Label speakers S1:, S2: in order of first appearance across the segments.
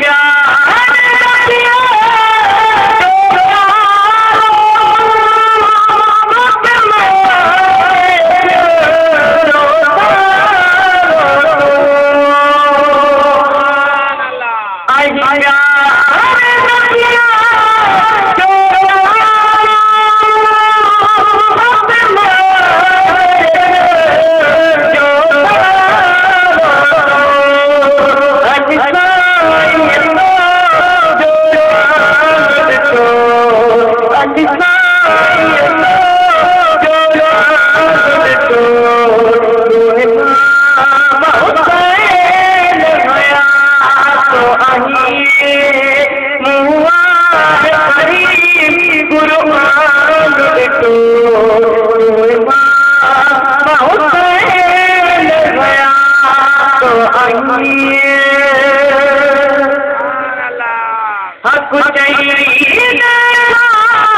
S1: Yeah. तो भुस भा त आई गुर तोआ भउ भया त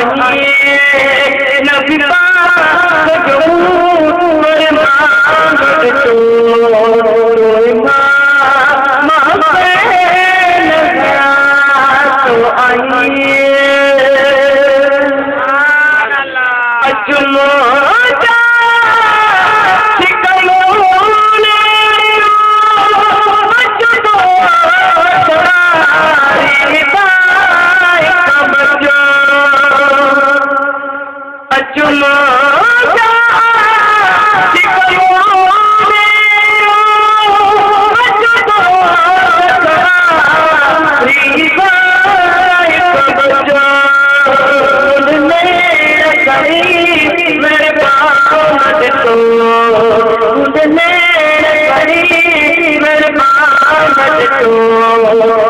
S1: न جو Oh,